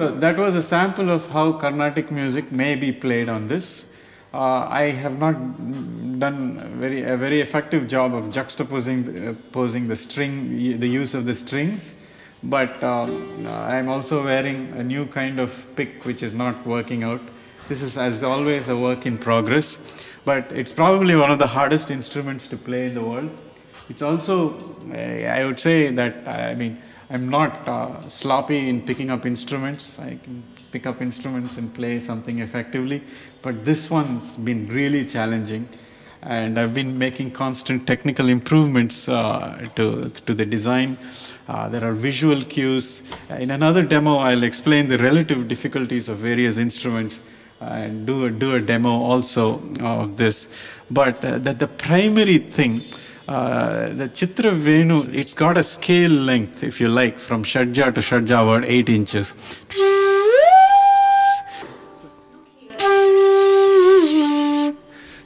So that was a sample of how Carnatic music may be played on this. Uh, I have not done a very, a very effective job of juxtaposing the, uh, posing the string, the use of the strings, but um, I'm also wearing a new kind of pick which is not working out. This is, as always, a work in progress, but it's probably one of the hardest instruments to play in the world. It's also, uh, I would say that, I mean, I'm not uh, sloppy in picking up instruments. I can pick up instruments and play something effectively, but this one's been really challenging. And I've been making constant technical improvements uh, to, to the design. Uh, there are visual cues. In another demo, I'll explain the relative difficulties of various instruments and do a, do a demo also of this. But uh, that the primary thing uh, the Chitra Venu, it's got a scale length, if you like, from Shadja to Shadja about 8 inches.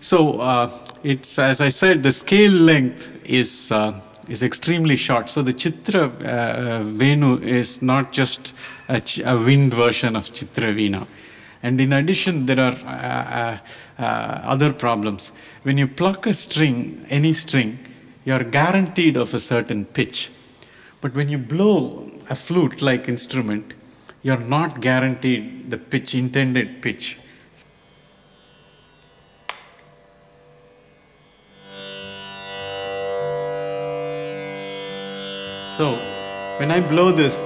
So uh, it's, as I said, the scale length is, uh, is extremely short. So the Chitra uh, Venu is not just a, a, wind version of Chitra Veena. And in addition, there are uh, uh, other problems. When you pluck a string, any string, you're guaranteed of a certain pitch. But when you blow a flute like instrument, you're not guaranteed the pitch, intended pitch. So, when I blow this,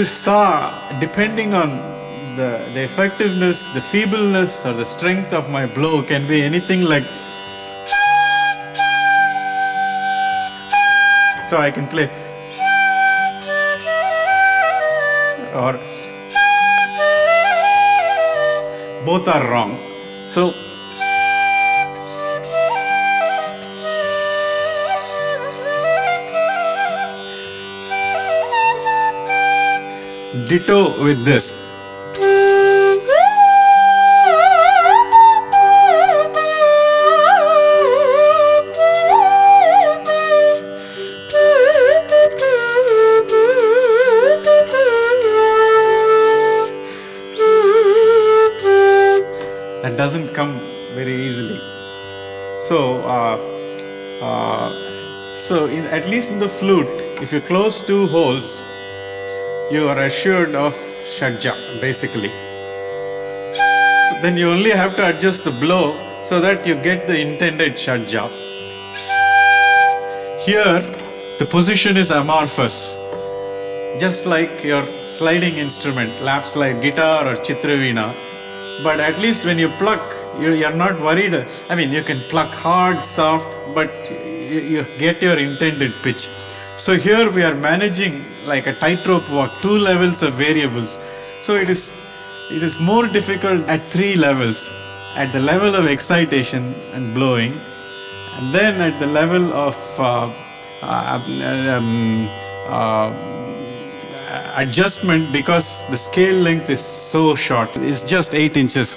this saw, depending on the, the effectiveness, the feebleness or the strength of my blow can be anything like so I can play or both are wrong. So ditto with this. That doesn't come very easily. So, uh, uh, so in, at least in the flute, if you close two holes, you are assured of shadja basically. Then you only have to adjust the blow so that you get the intended shadja. Here, the position is amorphous, just like your sliding instrument, lap slide, guitar or chitravina. But at least when you pluck, you, are not worried. I mean, you can pluck hard, soft, but you, you get your intended pitch. So here we are managing like a tightrope walk, two levels of variables. So it is, it is more difficult at three levels. At the level of excitation and blowing, and then at the level of uh, uh, um, uh, adjustment because the scale length is so short. It's just 8 inches.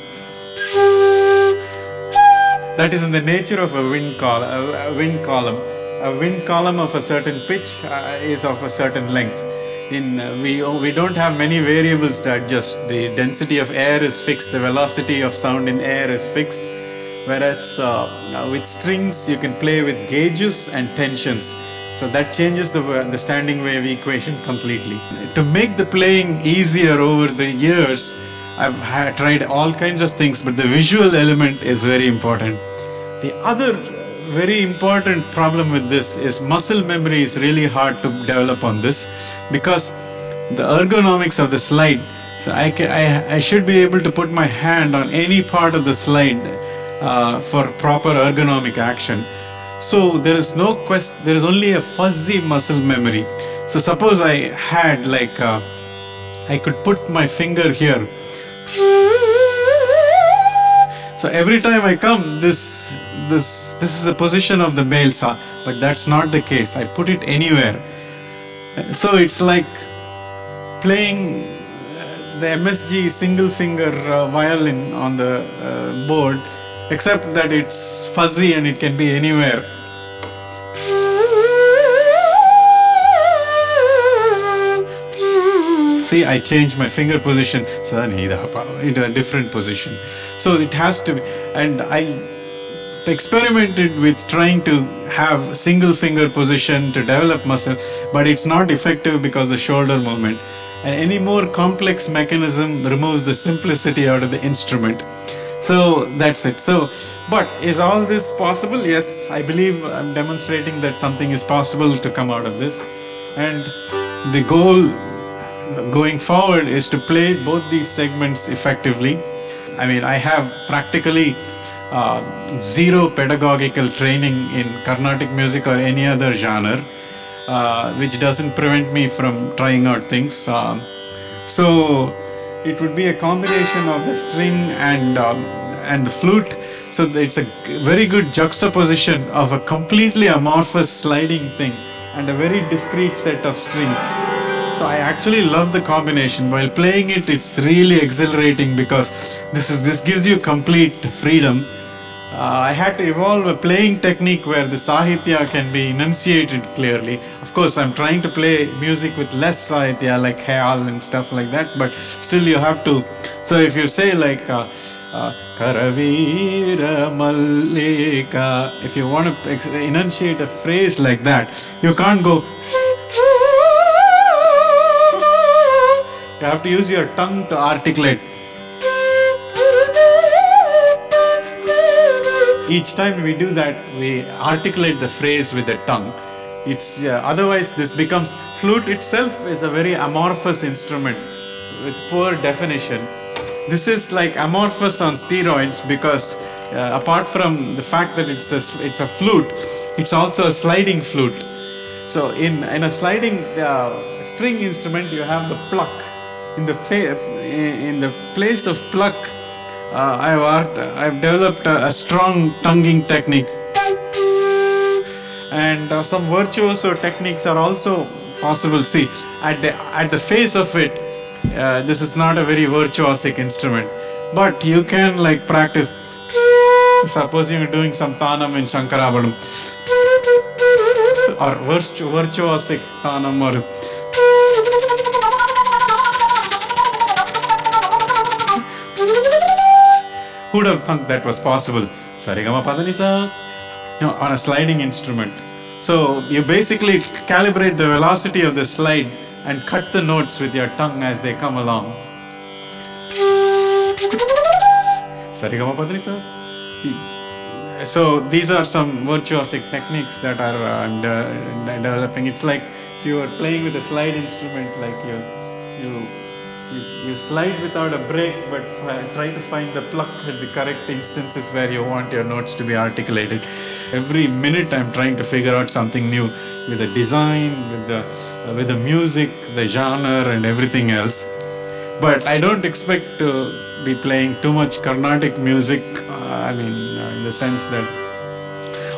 That is in the nature of a wind, col a wind column a wind column of a certain pitch uh, is of a certain length. In, uh, we, we don't have many variables to adjust. The density of air is fixed, the velocity of sound in air is fixed. Whereas uh, uh with strings, you can play with gauges and tensions. So that changes the, the standing wave equation completely. To make the playing easier over the years, I've tried all kinds of things, but the visual element is very important. The other very important problem with this is muscle memory is really hard to develop on this because the ergonomics of the slide so I, can, I, I should be able to put my hand on any part of the slide uh, for proper ergonomic action. So there is no quest there is only a fuzzy muscle memory. So suppose I had like uh, I could put my finger here so every time I come, this this this is the position of the male saw, but that's not the case. I put it anywhere. So it's like playing the MSG single finger uh, violin on the uh, board, except that it's fuzzy and it can be anywhere. See, I change my finger position so then into a different position. So it has to be, and I experimented with trying to have single finger position to develop muscle, but it's not effective because the shoulder movement. And any more complex mechanism removes the simplicity out of the instrument. So that's it. So, but is all this possible? Yes, I believe I'm demonstrating that something is possible to come out of this. And the goal going forward is to play both these segments effectively. I mean, I have practically uh, zero pedagogical training in Carnatic music or any other genre, uh, which doesn't prevent me from trying out things. Um, so it would be a combination of the string and um, and the flute. So it's a very good juxtaposition of a completely amorphous sliding thing and a very discrete set of strings. So I actually love the combination. While playing it, it's really exhilarating because this is this gives you complete freedom. Uh, I had to evolve a playing technique where the sahitya can be enunciated clearly. Of course, I'm trying to play music with less sahitya like khayal and stuff like that, but still you have to. So if you say like uh, uh, Karavira Mallika, if you want to enunciate a phrase like that, you can't go. You have to use your tongue to articulate. Each time we do that, we articulate the phrase with the tongue. It's uh, otherwise this becomes flute itself is a very amorphous instrument with poor definition. This is like amorphous on steroids because uh, apart from the fact that it's a, it's a flute, it's also a sliding flute. So in in a sliding uh, string instrument, you have the pluck. In the in the place of pluck, uh, I've art, I've developed a, a strong tonguing technique, and uh, some virtuoso techniques are also possible. See, at the at the face of it, uh, this is not a very virtuosic instrument, but you can like practice. Suppose you're doing some tanam in Shankarabharam or virtu- virtuosic tanam or who would have thought that was possible? Sarigama Padanisa no, on a sliding instrument. So you basically calibrate the velocity of the slide and cut the notes with your tongue as they come along. Sarigama Padanisa. So these are some virtuosic techniques that are uh, de- developing. It's like if you are playing with a slide instrument, like you you you, you slide without a break, but try to find the pluck at the correct instances where you want your notes to be articulated. Every minute, I'm trying to figure out something new with the design, with the uh, with the music, the genre, and everything else. But I don't expect to be playing too much Carnatic music. Uh, I mean, uh, in the sense that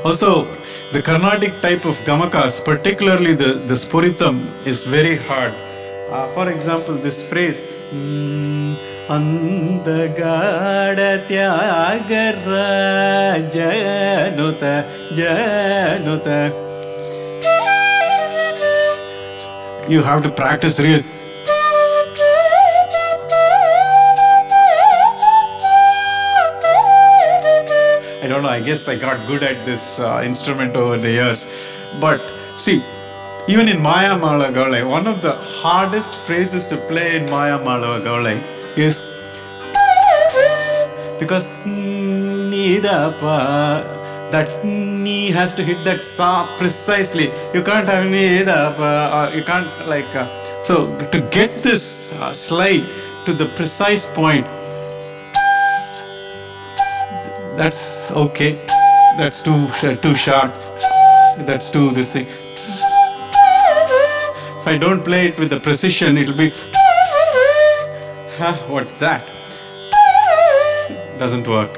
also the Carnatic type of gamakas, particularly the the sphuritam, is very hard. Uh, for example, this phrase, hmm, You have to practice real. I don't know, I guess I got good at this uh, instrument over the years. But see, even in Maya Mala Gaulai, one of the hardest phrases to play in Maya Mala Gaulai is because that ni has to hit that sa precisely. You can't have nidapa, or you can't like. Uh, so to get this uh, slide to the precise point, that's okay. That's too too sharp. That's too this thing. If I don't play it with the precision, it'll be. Huh, what's that? Doesn't work.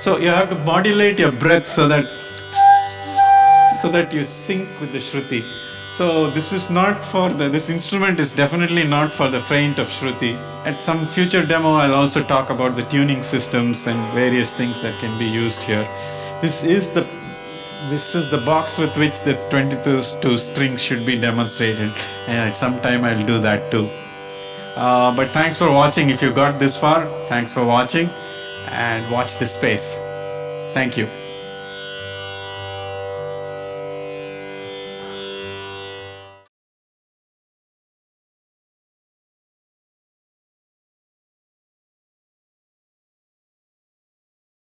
So you have to modulate your breath so that so that you sync with the Shruti. So this is not for the, this instrument is definitely not for the faint of Shruti. At some future demo, I'll also talk about the tuning systems and various things that can be used here. This is the this is the box with which the 22 strings should be demonstrated and at some time I'll do that too. Uh, but thanks for watching. If you got this far, thanks for watching and watch this space. Thank you.